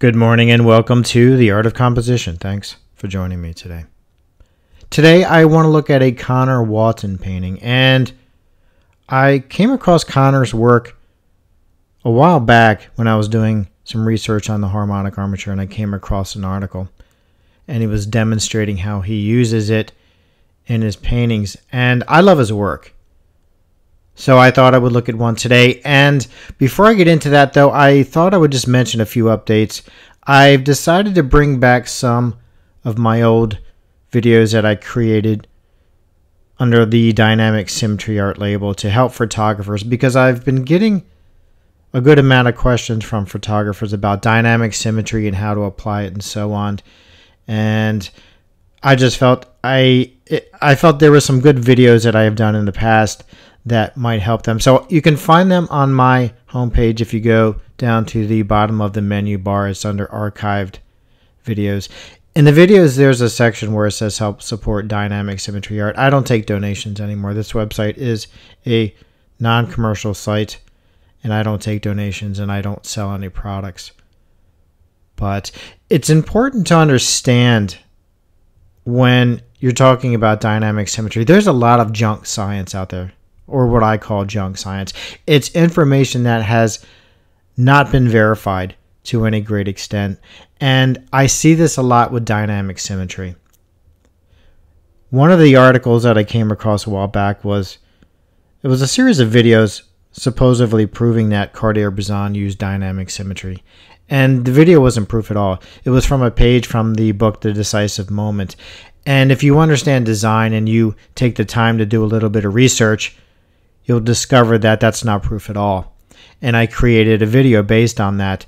Good morning and welcome to The Art of Composition. Thanks for joining me today. Today I want to look at a Conor Walton painting and I came across Conor's work a while back when I was doing some research on the harmonic armature and I came across an article and he was demonstrating how he uses it in his paintings and I love his work. So I thought I would look at one today. And before I get into that, though, I thought I would just mention a few updates. I've decided to bring back some of my old videos that I created under the Dynamic Symmetry Art label to help photographers because I've been getting a good amount of questions from photographers about dynamic symmetry and how to apply it and so on. And I just felt I I felt there were some good videos that I have done in the past that might help them. So you can find them on my homepage if you go down to the bottom of the menu bar. It's under archived videos. In the videos, there's a section where it says help support dynamic symmetry art. I don't take donations anymore. This website is a non commercial site, and I don't take donations and I don't sell any products. But it's important to understand when you're talking about dynamic symmetry, there's a lot of junk science out there or what I call junk science. It's information that has not been verified to any great extent. And I see this a lot with dynamic symmetry. One of the articles that I came across a while back was it was a series of videos supposedly proving that Cartier-Bresson used dynamic symmetry. And the video wasn't proof at all. It was from a page from the book The Decisive Moment. And if you understand design and you take the time to do a little bit of research, you'll discover that that's not proof at all. And I created a video based on that.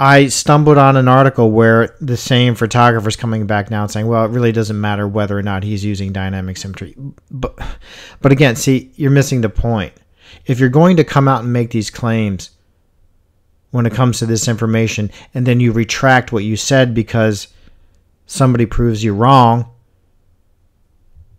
I stumbled on an article where the same photographer is coming back now and saying, well, it really doesn't matter whether or not he's using dynamic symmetry. But, but again, see, you're missing the point. If you're going to come out and make these claims when it comes to this information, and then you retract what you said because somebody proves you wrong,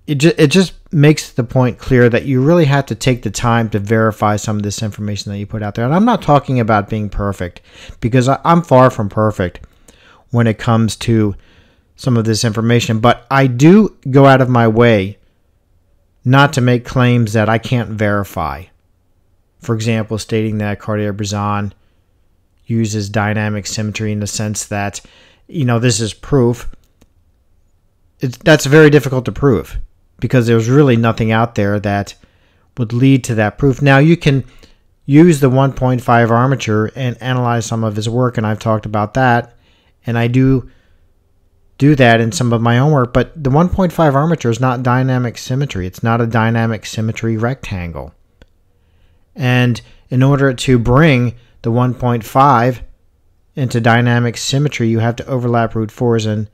it just, it just makes the point clear that you really have to take the time to verify some of this information that you put out there. And I'm not talking about being perfect because I'm far from perfect when it comes to some of this information, but I do go out of my way not to make claims that I can't verify. For example, stating that Cartier-Bresson uses dynamic symmetry in the sense that, you know, this is proof. It's, that's very difficult to prove because there's really nothing out there that would lead to that proof. Now you can use the 1.5 armature and analyze some of his work, and I've talked about that, and I do do that in some of my own work, but the 1.5 armature is not dynamic symmetry. It's not a dynamic symmetry rectangle. And in order to bring the 1.5 into dynamic symmetry, you have to overlap root 4s and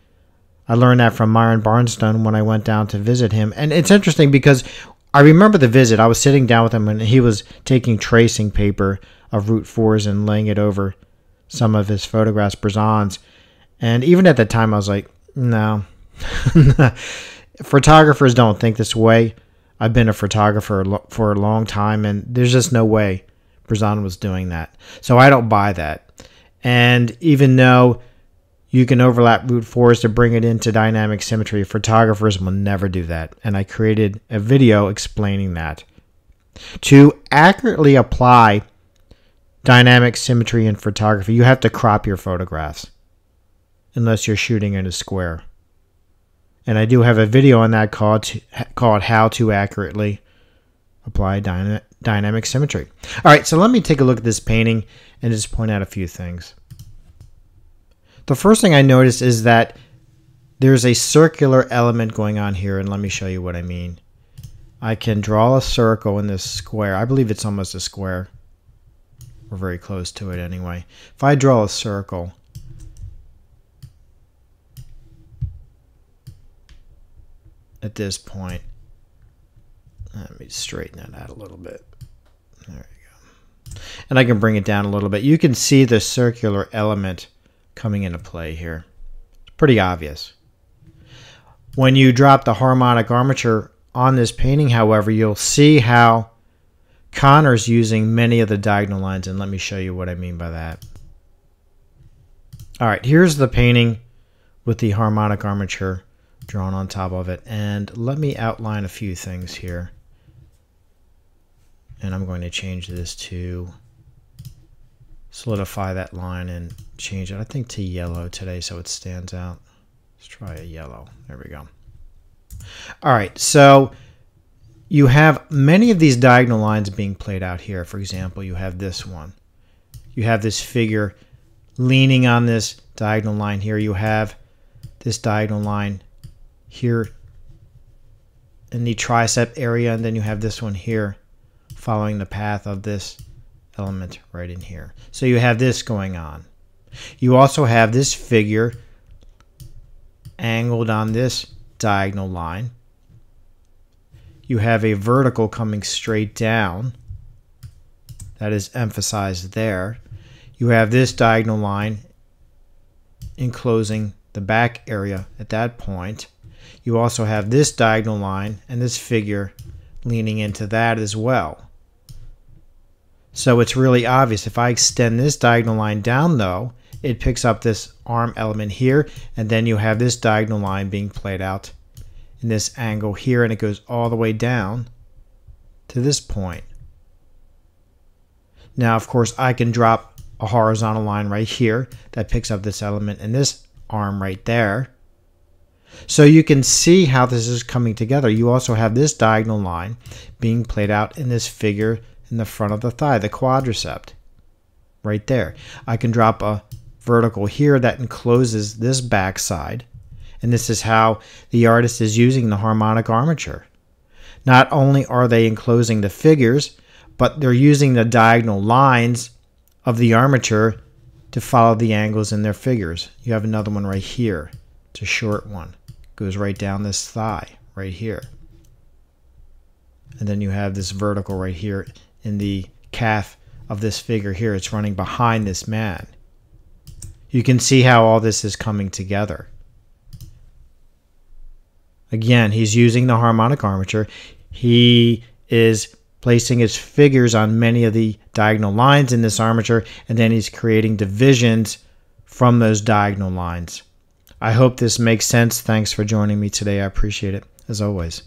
I learned that from Myron Barnstone when I went down to visit him. And it's interesting because I remember the visit. I was sitting down with him and he was taking tracing paper of root 4s and laying it over some of his photographs, Bresson's. And even at that time, I was like, no. Photographers don't think this way. I've been a photographer for a long time, and there's just no way Bresson was doing that. So I don't buy that. And even though you can overlap root 4s to bring it into dynamic symmetry. Photographers will never do that. And I created a video explaining that. To accurately apply dynamic symmetry in photography, you have to crop your photographs unless you're shooting in a square. And I do have a video on that called, called How to Accurately Apply Dyna Dynamic Symmetry. All right, so let me take a look at this painting and just point out a few things. The first thing I notice is that there's a circular element going on here, and let me show you what I mean. I can draw a circle in this square. I believe it's almost a square. We're very close to it anyway. If I draw a circle, at this point, let me straighten that out a little bit. There you go. And I can bring it down a little bit. You can see the circular element coming into play here. It's pretty obvious. When you drop the harmonic armature on this painting, however, you'll see how Conor's using many of the diagonal lines, and let me show you what I mean by that. All right, here's the painting with the harmonic armature drawn on top of it. And let me outline a few things here. And I'm going to change this to solidify that line and change it, I think, to yellow today so it stands out. Let's try a yellow. There we go. All right, so you have many of these diagonal lines being played out here. For example, you have this one. You have this figure leaning on this diagonal line here. You have this diagonal line here in the tricep area, and then you have this one here following the path of this element right in here. So you have this going on. You also have this figure angled on this diagonal line. You have a vertical coming straight down. That is emphasized there. You have this diagonal line enclosing the back area at that point. You also have this diagonal line and this figure leaning into that as well. So it's really obvious. If I extend this diagonal line down though, it picks up this arm element here and then you have this diagonal line being played out in this angle here and it goes all the way down to this point. Now of course I can drop a horizontal line right here that picks up this element in this arm right there. So you can see how this is coming together. You also have this diagonal line being played out in this figure in the front of the thigh, the quadricep, right there. I can drop a vertical here that encloses this backside, and this is how the artist is using the harmonic armature. Not only are they enclosing the figures, but they're using the diagonal lines of the armature to follow the angles in their figures. You have another one right here. It's a short one. Goes right down this thigh, right here. And then you have this vertical right here in the calf of this figure here. It's running behind this man. You can see how all this is coming together. Again, he's using the harmonic armature. He is placing his figures on many of the diagonal lines in this armature, and then he's creating divisions from those diagonal lines. I hope this makes sense. Thanks for joining me today. I appreciate it, as always.